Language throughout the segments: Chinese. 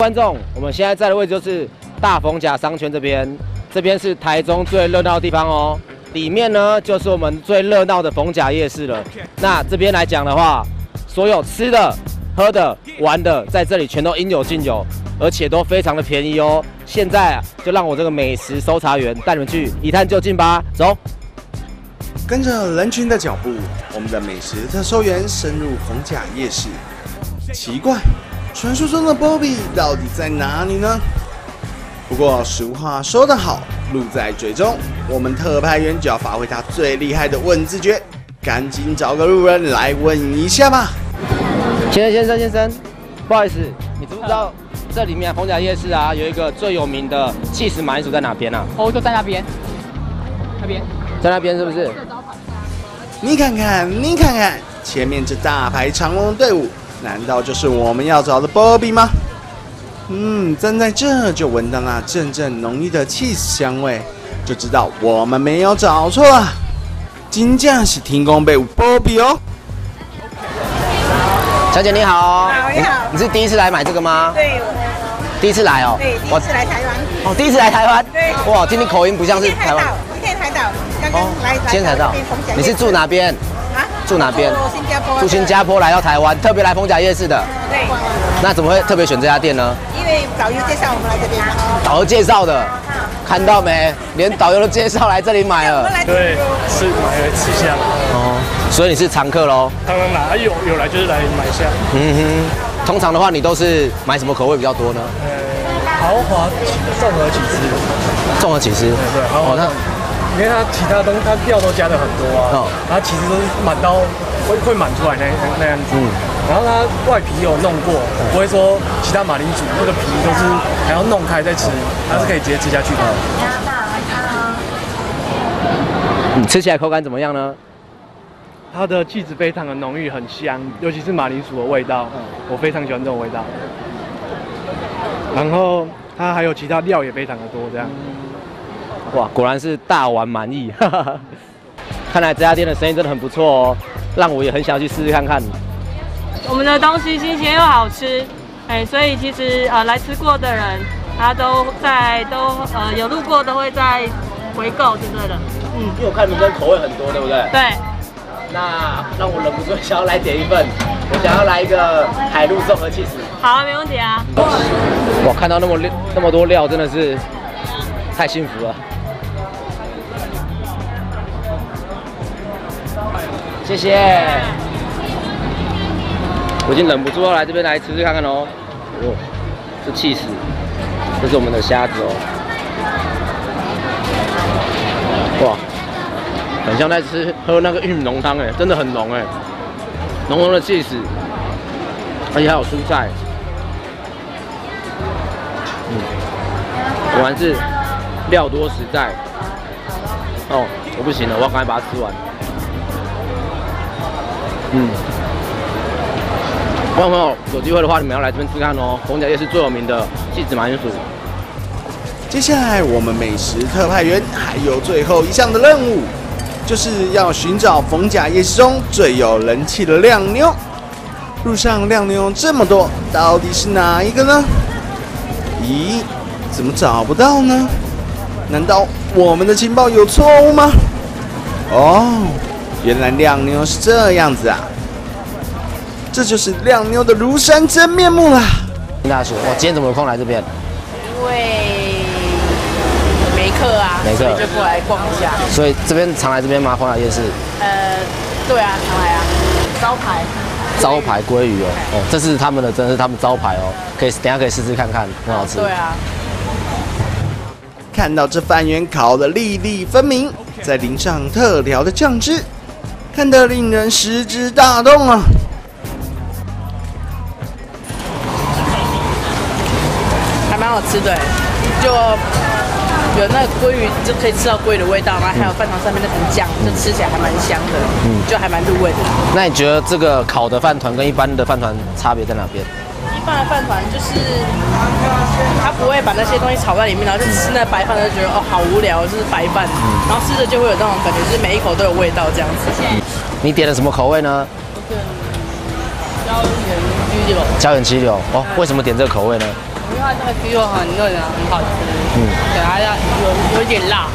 观众，我们现在在的位置就是大逢甲商圈这边，这边是台中最热闹的地方哦。里面呢就是我们最热闹的逢甲夜市了。那这边来讲的话，所有吃的、喝的、玩的，在这里全都应有尽有，而且都非常的便宜哦。现在，就让我这个美食搜查员带你们去一探究竟吧，走。跟着人群的脚步，我们的美食特搜员深入逢甲夜市。奇怪。传说中的 Bobby 到底在哪里呢？不过俗话说得好，路在嘴中，我们特派员就要发挥他最厉害的问字诀，赶紧找个路人来问一下吧。先生，先生，先生，不好意思，你知不知道这里面逢甲夜市啊，有一个最有名的气死马铃薯在哪边啊？哦，就在那边，那边，在那边是不是？你看看，你看看，前面这大排长龙的队伍。难道就是我们要找的 Bobby 吗？嗯，站在这就闻到那阵阵浓郁的 cheese 香味，就知道我们没有找错了。金价是天公被 Bobby 哦。小姐你好，好你好，你是第一次来买这个吗？对，第一次来哦。对，第一次来台湾。哦，第一次来台湾。对。哇，听你口音不像是台湾。今天台岛，刚刚来今天台岛。你是住哪边？住哪边？新加坡。住新加坡来到台湾，特别来逢甲夜市的。对。那怎么会特别选这家店呢？因为导游介绍我们来这边。导游介绍的。看到没？连导游都介绍来这里买了。对，是买来吃下。哦。所以你是常客喽？常常来，有有来就是来买下。嗯哼。通常的话，你都是买什么口味比较多呢？呃，豪华综合起司。综合起司。对，豪华。那。因为它其他东西它料都加的很多啊，它其实都是满到会会满出来那那样子，嗯，然后它外皮有弄过，不会说其他马铃薯那个皮都是还要弄开再吃，它是可以直接吃下去的。你吃起来口感怎么样呢？它的气质非常的浓郁，很香，尤其是马铃薯的味道，我非常喜欢这种味道。然后它还有其他料也非常的多，这样。哇，果然是大玩满意，看来这家店的生意真的很不错哦，让我也很想去试试看看。我们的东西新鲜又好吃，哎，所以其实呃来吃过的人，他都在都呃有路过都会在回购，对不对的？嗯，因为我看你们口味很多，对不对？对。那让我忍不住想要来点一份，我想要来一个海陆综合气死。好，没问题啊。哇，看到那么料那么多料，真的是太幸福了。谢谢，我已经忍不住要来这边来吃吃看看喽。哦，是气势，这是我们的虾子哦。哇，很像在吃喝那个玉米浓汤哎，真的很浓哎，浓浓的气势，而且还有蔬菜。嗯，果然是料多实在。哦，我不行了，我要赶快把它吃完。嗯，观众朋友有机会的话，你们要来这边吃看哦。逢甲夜市最有名的气子马铃薯。接下来我们美食特派员还有最后一项的任务，就是要寻找逢甲夜市中最有人气的靓妞。路上靓妞这么多，到底是哪一个呢？咦，怎么找不到呢？难道我们的情报有错误吗？哦。原来靓妞是这样子啊，这就是靓妞的庐山真面目啦！林大叔，我今天怎么有空来这边？因为没课啊，没课就过来逛一下。所以这边常来这边吗？黄甲夜市？呃，对啊，常来啊。招牌，招牌鲑鱼哦，哦，这是他们的，真是他们招牌哦，可以等下可以试试看看，很好吃。对啊。看到这饭圆烤的粒粒分明，再淋上特调的酱汁。看得令人食指大动啊！还蛮好吃的，就有那个鲑鱼就可以吃到鲑鱼的味道，然后还有饭团上面那层酱，就吃起来还蛮香的，嗯，就还蛮入味的。那你觉得这个烤的饭团跟一般的饭团差别在哪边？一般的饭团就是他不会把那些东西炒在里面，然后就吃那白饭，就觉得哦好无聊，就是白饭，然后吃着就会有那种感觉，就是每一口都有味道这样子。你点了什么口味呢？椒盐鸡柳。椒盐鸡柳哦，为什么点这个口味呢？因为它那个鸡肉很嫩啊，很好吃。嗯，对，它要有有点辣，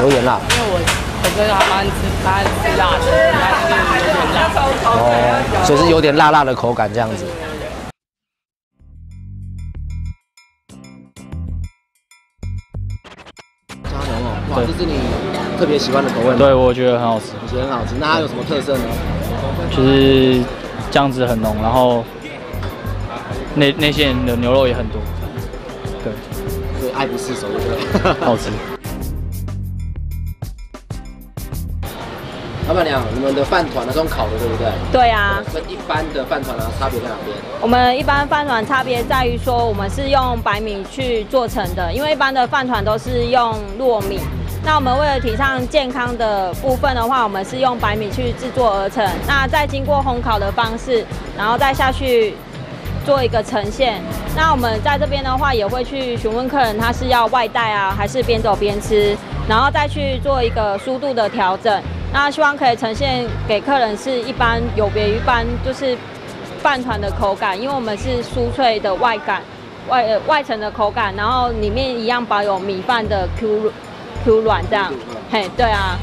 有点辣。因为我本身还蛮吃蛮吃辣的，它就是有点辣。哦，所以是有点辣辣的口感这样子。哇，这是你特别喜欢的口味吗？对，我觉得很好吃，我觉得很好吃。那它有什么特色呢？就是酱汁很浓，然后内内馅的牛肉也很多，对，所以爱不释手，我觉得？好吃。老板娘，你们的饭团呢是用烤的，对不对？对啊。跟一般的饭团呢差别在哪边？我们一般饭团差别在于说，我们是用白米去做成的，因为一般的饭团都是用糯米。那我们为了提倡健康的部分的话，我们是用白米去制作而成。那再经过烘烤的方式，然后再下去做一个呈现。那我们在这边的话，也会去询问客人他是要外带啊，还是边走边吃，然后再去做一个速度的调整。那希望可以呈现给客人是一般有别于一般就是饭团的口感，因为我们是酥脆的外感外呃外层的口感，然后里面一样保有米饭的 Q Q 软这样。嘿，对啊，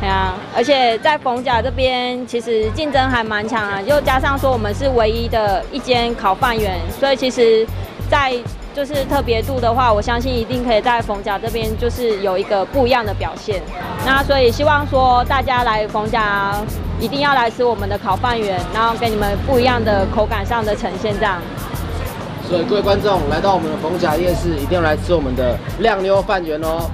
对啊，而且在逢甲这边其实竞争还蛮强啊，又加上说我们是唯一的一间烤饭园，所以其实，在就是特别度的话，我相信一定可以在逢甲这边就是有一个不一样的表现。那所以希望说大家来逢甲一定要来吃我们的烤饭园，然后给你们不一样的口感上的呈现这样。所以各位观众来到我们的逢甲夜市，一定要来吃我们的亮妞饭园哦。